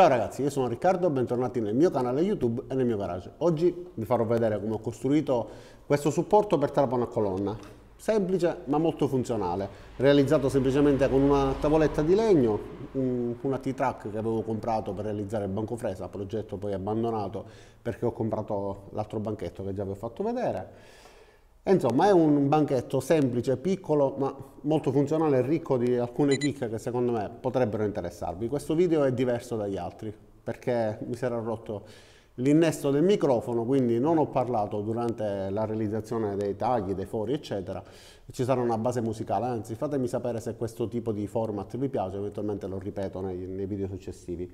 Ciao ragazzi, io sono Riccardo, bentornati nel mio canale YouTube e nel mio garage. Oggi vi farò vedere come ho costruito questo supporto per trapano a colonna. Semplice ma molto funzionale, realizzato semplicemente con una tavoletta di legno, un, una T-Track che avevo comprato per realizzare il banco fresa, progetto poi abbandonato perché ho comprato l'altro banchetto che già vi ho fatto vedere insomma è un banchetto semplice, piccolo, ma molto funzionale e ricco di alcune chicche che secondo me potrebbero interessarvi. Questo video è diverso dagli altri perché mi si era rotto l'innesto del microfono, quindi non ho parlato durante la realizzazione dei tagli, dei fori, eccetera. Ci sarà una base musicale, anzi fatemi sapere se questo tipo di format vi piace, eventualmente lo ripeto nei, nei video successivi.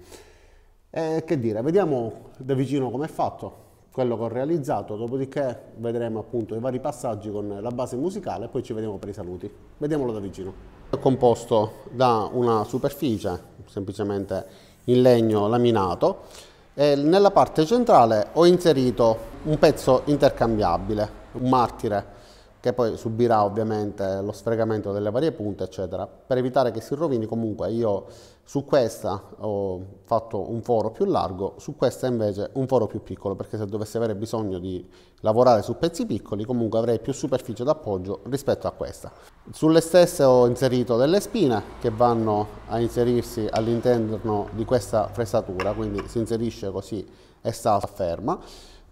E che dire, vediamo da vicino come è fatto quello che ho realizzato, dopodiché vedremo appunto i vari passaggi con la base musicale e poi ci vediamo per i saluti. Vediamolo da vicino. È composto da una superficie semplicemente in legno laminato e nella parte centrale ho inserito un pezzo intercambiabile, un martire che poi subirà ovviamente lo sfregamento delle varie punte eccetera. Per evitare che si rovini comunque io su questa ho fatto un foro più largo su questa invece un foro più piccolo perché se dovessi avere bisogno di lavorare su pezzi piccoli comunque avrei più superficie d'appoggio rispetto a questa. Sulle stesse ho inserito delle spine che vanno a inserirsi all'interno di questa fresatura quindi si inserisce così e sta ferma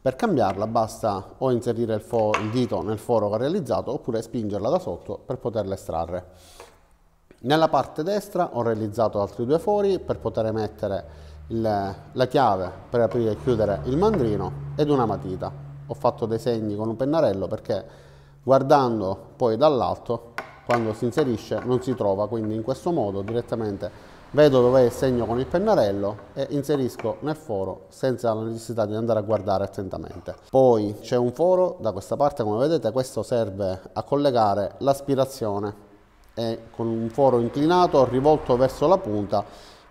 per cambiarla basta o inserire il, il dito nel foro che ho realizzato oppure spingerla da sotto per poterla estrarre. Nella parte destra ho realizzato altri due fori per poter mettere il, la chiave per aprire e chiudere il mandrino ed una matita. Ho fatto dei segni con un pennarello perché guardando poi dall'alto quando si inserisce non si trova, quindi in questo modo direttamente vedo dove è il segno con il pennarello e inserisco nel foro senza la necessità di andare a guardare attentamente. Poi c'è un foro da questa parte come vedete questo serve a collegare l'aspirazione e con un foro inclinato rivolto verso la punta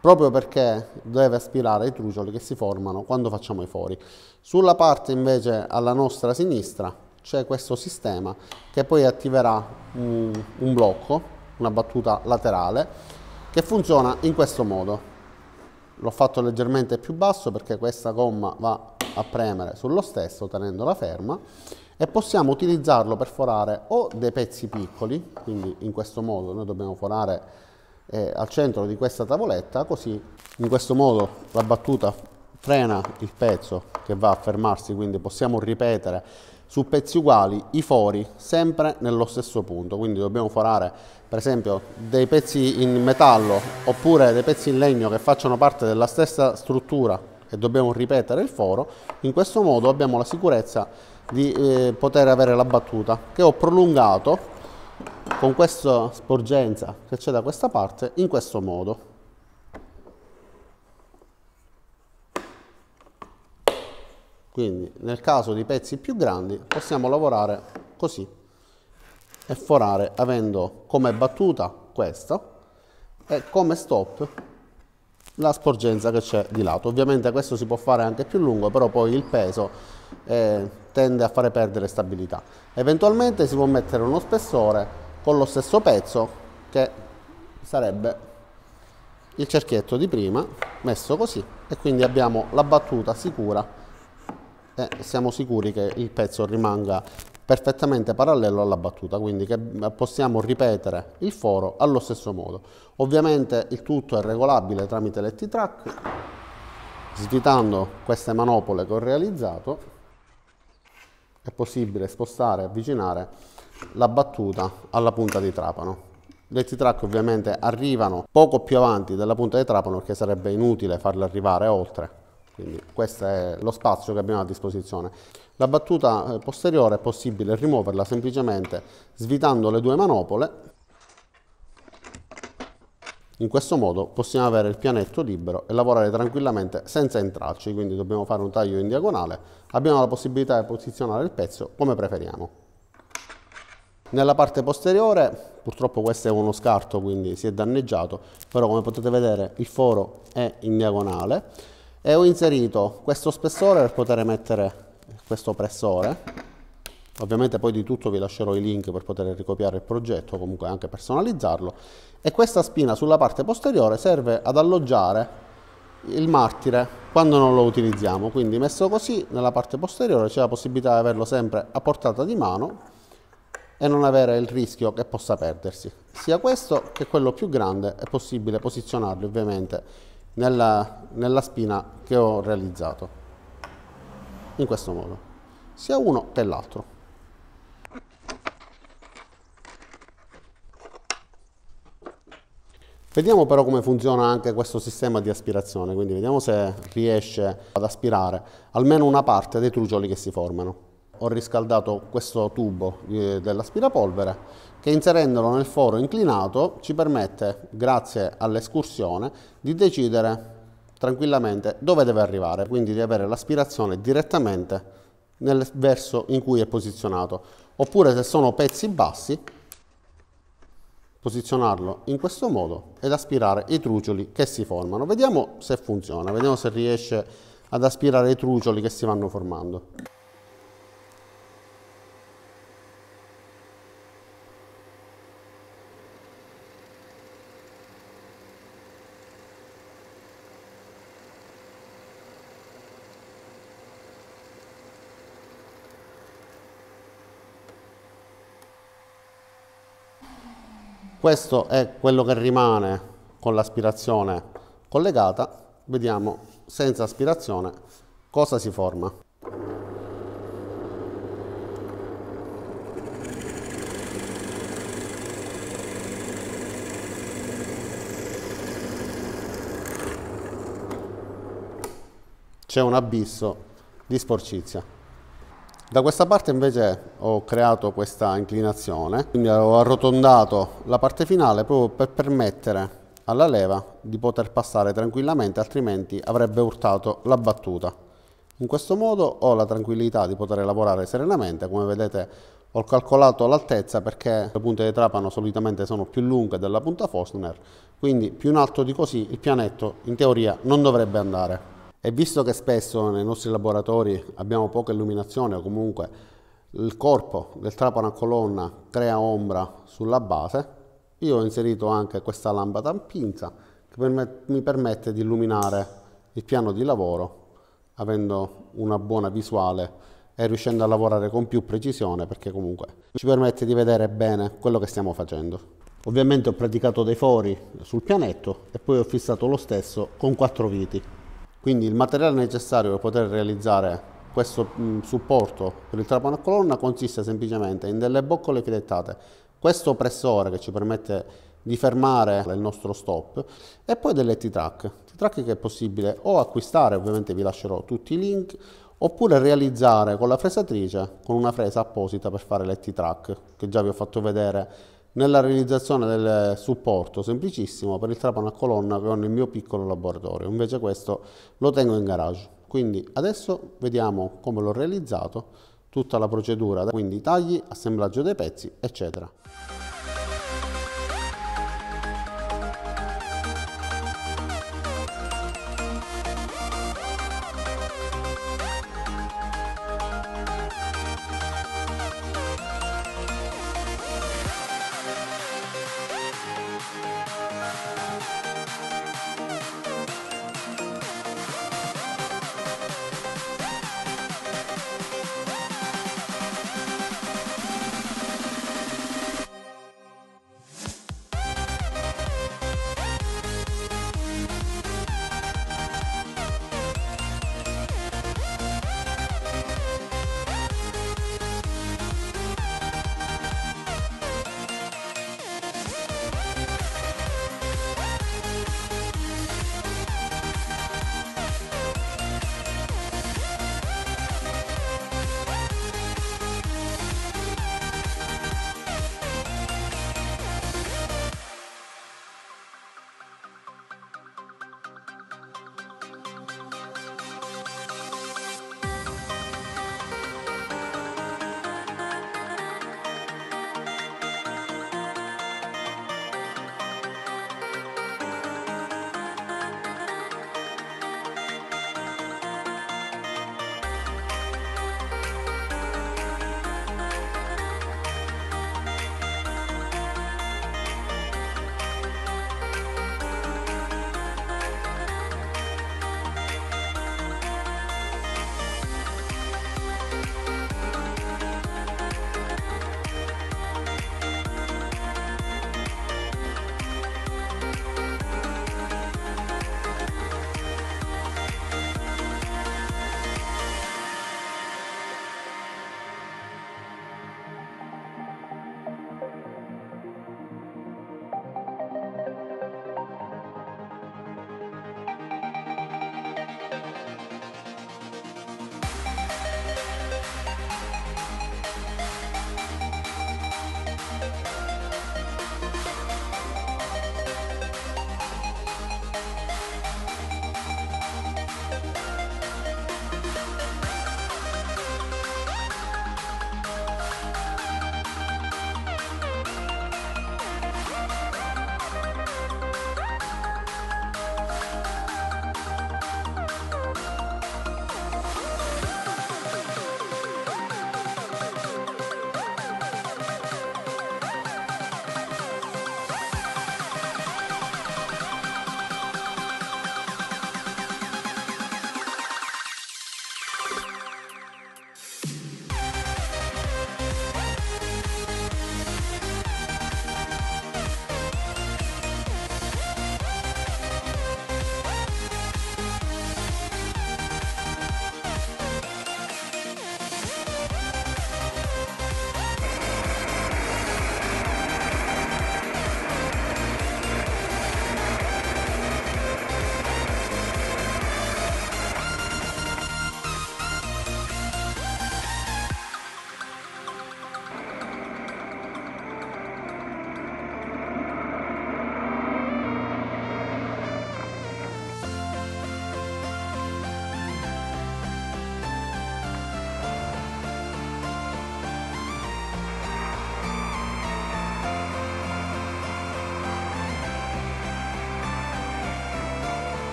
proprio perché deve aspirare i trucioli che si formano quando facciamo i fori. Sulla parte invece alla nostra sinistra c'è questo sistema che poi attiverà un, un blocco, una battuta laterale che funziona in questo modo. L'ho fatto leggermente più basso perché questa gomma va a premere sullo stesso tenendola ferma e possiamo utilizzarlo per forare o dei pezzi piccoli, quindi in questo modo noi dobbiamo forare eh, al centro di questa tavoletta, così in questo modo la battuta frena il pezzo che va a fermarsi, quindi possiamo ripetere su pezzi uguali i fori sempre nello stesso punto, quindi dobbiamo forare per esempio dei pezzi in metallo oppure dei pezzi in legno che facciano parte della stessa struttura e dobbiamo ripetere il foro, in questo modo abbiamo la sicurezza di eh, poter avere la battuta che ho prolungato con questa sporgenza che c'è da questa parte in questo modo. Quindi nel caso di pezzi più grandi possiamo lavorare così e forare avendo come battuta questo e come stop la sporgenza che c'è di lato. Ovviamente questo si può fare anche più lungo, però poi il peso eh, tende a fare perdere stabilità. Eventualmente si può mettere uno spessore con lo stesso pezzo che sarebbe il cerchietto di prima messo così e quindi abbiamo la battuta sicura e siamo sicuri che il pezzo rimanga perfettamente parallelo alla battuta, quindi che possiamo ripetere il foro allo stesso modo. Ovviamente il tutto è regolabile tramite l'ET-Track, svitando queste manopole che ho realizzato è possibile spostare e avvicinare la battuta alla punta di trapano. Le T-Track ovviamente arrivano poco più avanti della punta di trapano perché sarebbe inutile farle arrivare oltre quindi questo è lo spazio che abbiamo a disposizione. La battuta eh, posteriore è possibile rimuoverla semplicemente svitando le due manopole. In questo modo possiamo avere il pianetto libero e lavorare tranquillamente senza intralci, quindi dobbiamo fare un taglio in diagonale. Abbiamo la possibilità di posizionare il pezzo come preferiamo. Nella parte posteriore, purtroppo questo è uno scarto, quindi si è danneggiato, però come potete vedere il foro è in diagonale e ho inserito questo spessore per poter mettere questo pressore ovviamente poi di tutto vi lascerò i link per poter ricopiare il progetto comunque anche personalizzarlo e questa spina sulla parte posteriore serve ad alloggiare il martire quando non lo utilizziamo. Quindi messo così nella parte posteriore c'è la possibilità di averlo sempre a portata di mano e non avere il rischio che possa perdersi. Sia questo che quello più grande è possibile posizionarlo ovviamente nella, nella spina che ho realizzato in questo modo, sia uno che l'altro. Vediamo però come funziona anche questo sistema di aspirazione, quindi vediamo se riesce ad aspirare almeno una parte dei trucioli che si formano. Ho riscaldato questo tubo dell'aspirapolvere che inserendolo nel foro inclinato ci permette, grazie all'escursione, di decidere tranquillamente dove deve arrivare, quindi di avere l'aspirazione direttamente nel verso in cui è posizionato. Oppure se sono pezzi bassi, posizionarlo in questo modo ed aspirare i trucioli che si formano. Vediamo se funziona, vediamo se riesce ad aspirare i trucioli che si vanno formando. Questo è quello che rimane con l'aspirazione collegata. Vediamo senza aspirazione cosa si forma. C'è un abisso di sporcizia. Da questa parte invece ho creato questa inclinazione, quindi ho arrotondato la parte finale proprio per permettere alla leva di poter passare tranquillamente, altrimenti avrebbe urtato la battuta. In questo modo ho la tranquillità di poter lavorare serenamente, come vedete ho calcolato l'altezza perché le punte di trapano solitamente sono più lunghe della punta Fosner, quindi più in alto di così il pianetto in teoria non dovrebbe andare. E visto che spesso nei nostri laboratori abbiamo poca illuminazione o comunque il corpo del trapano a colonna crea ombra sulla base, io ho inserito anche questa lampada a pinza che mi permette di illuminare il piano di lavoro avendo una buona visuale e riuscendo a lavorare con più precisione perché comunque ci permette di vedere bene quello che stiamo facendo. Ovviamente ho praticato dei fori sul pianetto e poi ho fissato lo stesso con quattro viti. Quindi il materiale necessario per poter realizzare questo mh, supporto per il trapano a colonna consiste semplicemente in delle boccole filettate, questo pressore che ci permette di fermare il nostro stop e poi delle T-Track, T-Track che è possibile o acquistare, ovviamente vi lascerò tutti i link, oppure realizzare con la fresatrice con una fresa apposita per fare le T-Track che già vi ho fatto vedere nella realizzazione del supporto semplicissimo per il trapano a colonna che ho nel mio piccolo laboratorio, invece questo lo tengo in garage. Quindi adesso vediamo come l'ho realizzato, tutta la procedura, quindi tagli, assemblaggio dei pezzi, eccetera.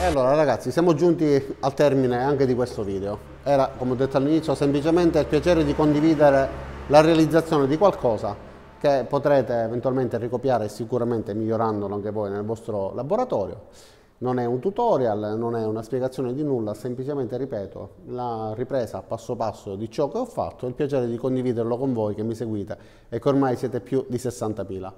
E allora ragazzi siamo giunti al termine anche di questo video. Era come ho detto all'inizio semplicemente il piacere di condividere la realizzazione di qualcosa che potrete eventualmente ricopiare sicuramente migliorandolo anche voi nel vostro laboratorio. Non è un tutorial, non è una spiegazione di nulla, semplicemente ripeto la ripresa passo passo di ciò che ho fatto e il piacere di condividerlo con voi che mi seguite e che ormai siete più di 60.000.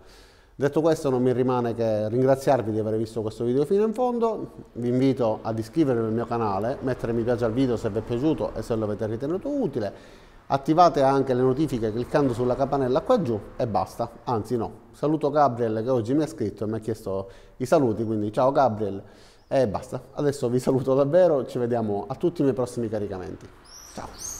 Detto questo non mi rimane che ringraziarvi di aver visto questo video fino in fondo, vi invito ad iscrivervi al mio canale, mettere mi piace al video se vi è piaciuto e se lo avete ritenuto utile, attivate anche le notifiche cliccando sulla campanella qua giù e basta, anzi no, saluto Gabriel che oggi mi ha scritto e mi ha chiesto i saluti, quindi ciao Gabriel e basta, adesso vi saluto davvero, ci vediamo a tutti i miei prossimi caricamenti, ciao!